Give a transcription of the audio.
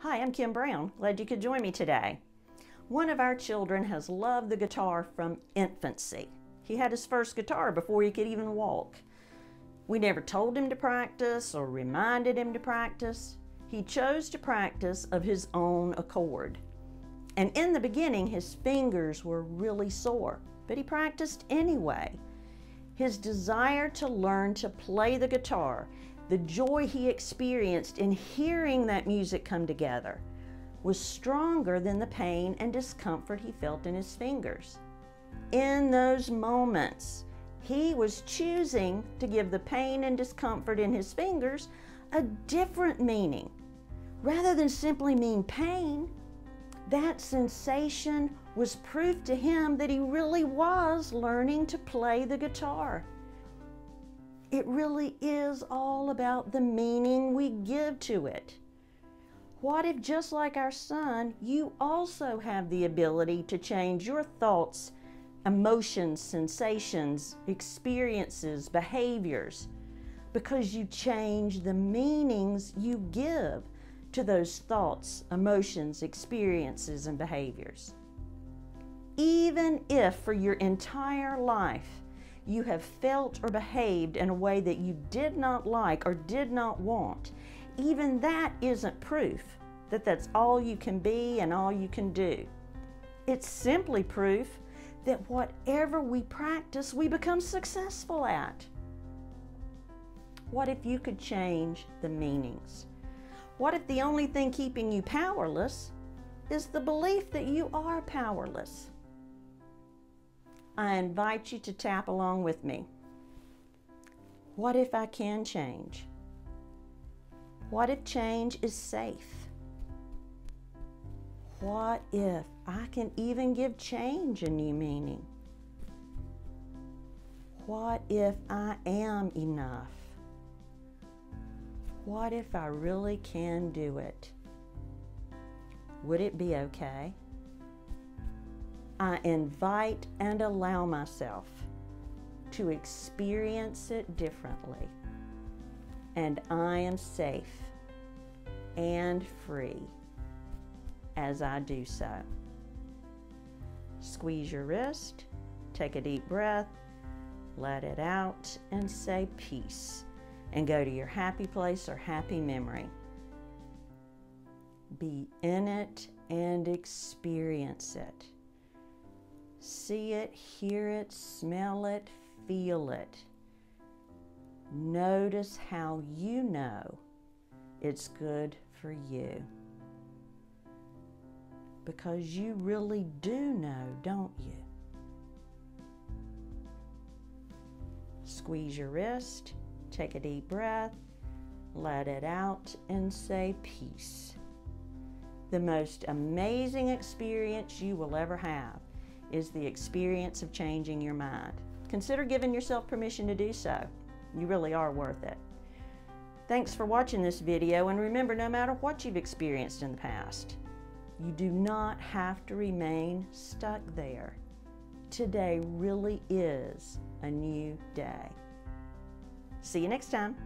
Hi, I'm Kim Brown. Glad you could join me today. One of our children has loved the guitar from infancy. He had his first guitar before he could even walk. We never told him to practice or reminded him to practice. He chose to practice of his own accord. And in the beginning, his fingers were really sore, but he practiced anyway. His desire to learn to play the guitar, the joy he experienced in hearing that music come together, was stronger than the pain and discomfort he felt in his fingers. In those moments, he was choosing to give the pain and discomfort in his fingers a different meaning. Rather than simply mean pain, that sensation was proof to him that he really was learning to play the guitar. It really is all about the meaning we give to it. What if, just like our son, you also have the ability to change your thoughts, emotions, sensations, experiences, behaviors, because you change the meanings you give to those thoughts, emotions, experiences, and behaviors. Even if for your entire life you have felt or behaved in a way that you did not like or did not want, even that isn't proof that that's all you can be and all you can do. It's simply proof that whatever we practice, we become successful at. What if you could change the meanings? What if the only thing keeping you powerless is the belief that you are powerless? I invite you to tap along with me. What if I can change? What if change is safe? What if I can even give change a new meaning? What if I am enough? What if I really can do it? Would it be okay? I invite and allow myself to experience it differently. And I am safe and free as I do so. Squeeze your wrist, take a deep breath, let it out, and say peace and go to your happy place or happy memory. Be in it and experience it. See it, hear it, smell it, feel it. Notice how you know it's good for you. Because you really do know, don't you? Squeeze your wrist Take a deep breath, let it out, and say peace. The most amazing experience you will ever have is the experience of changing your mind. Consider giving yourself permission to do so. You really are worth it. Thanks for watching this video, and remember, no matter what you've experienced in the past, you do not have to remain stuck there. Today really is a new day. See you next time.